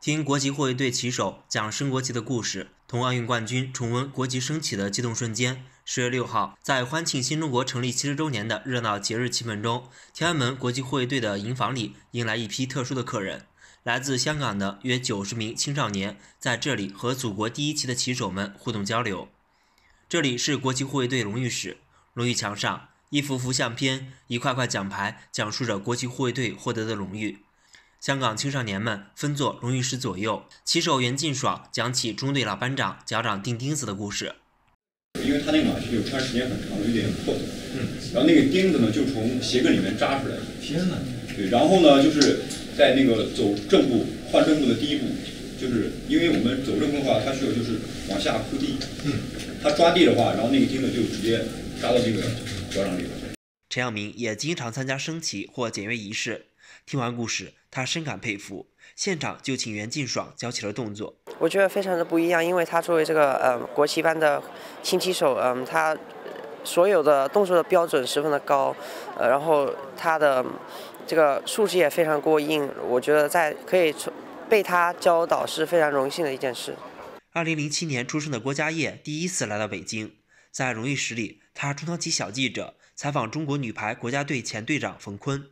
听国际护卫队旗手讲升国旗的故事，同奥运冠军重温国旗升起的激动瞬间。十月六号，在欢庆新中国成立七十周年的热闹节日气氛中，天安门国际护卫队的营房里迎来一批特殊的客人，来自香港的约九十名青少年在这里和祖国第一旗的旗手们互动交流。这里是国际护卫队荣誉室，荣誉墙上一幅幅相片、一块块奖牌，讲述着国际护卫队获得的荣誉。香港青少年们分坐荣誉室左右，骑手袁劲爽讲起中队老班长脚掌钉钉子的故事。因为他那个马靴穿时间很长，有点破损。嗯。然后那个钉子呢，就从鞋跟里面扎出来。天哪！对，然后呢，就是在那个走正步换正步的第一步，就是因为我们走正步的话，它需要就是往下铺地。嗯。他抓地的话，然后那个钉子就直接扎到这个脚掌里了。陈耀明也经常参加升旗或检阅仪式。听完故事，他深感佩服，现场就请袁劲爽教起了动作。我觉得非常的不一样，因为他作为这个呃国旗班的轻旗手，嗯，他所有的动作的标准十分的高，呃，然后他的这个素质也非常过硬。我觉得在可以被他教导是非常荣幸的一件事。二零零七年出生的郭家业第一次来到北京，在荣誉室里，他充当起小记者，采访中国女排国家队前队长冯坤。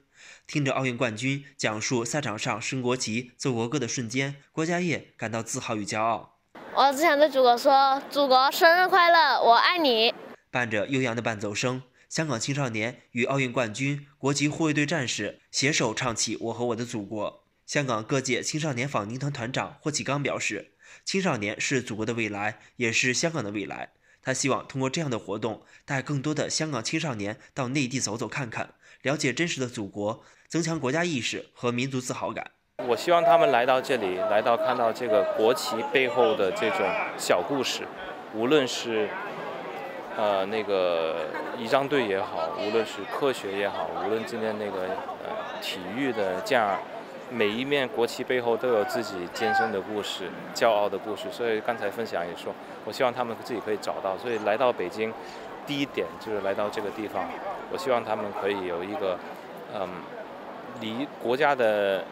听着奥运冠军讲述赛场上升国旗、奏国歌的瞬间，郭家业感到自豪与骄傲。我只想对祖国说：“祖国生日快乐，我爱你！”伴着悠扬的伴奏声，香港青少年与奥运冠军、国旗护卫队战士携手唱起《我和我的祖国》。香港各界青少年访宁团团长霍启刚表示：“青少年是祖国的未来，也是香港的未来。”他希望通过这样的活动，带更多的香港青少年到内地走走看看，了解真实的祖国，增强国家意识和民族自豪感。我希望他们来到这里，来到看到这个国旗背后的这种小故事，无论是呃那个仪仗队也好，无论是科学也好，无论今天那个呃体育的这样。每一面国旗背后都有自己艰深的故事、骄傲的故事，所以刚才分享也说，我希望他们自己可以找到。所以来到北京，第一点就是来到这个地方，我希望他们可以有一个，嗯，离国家的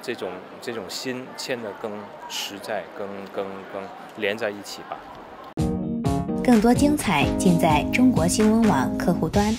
这种这种心牵得更实在、更更更连在一起吧。更多精彩尽在中国新闻网客户端。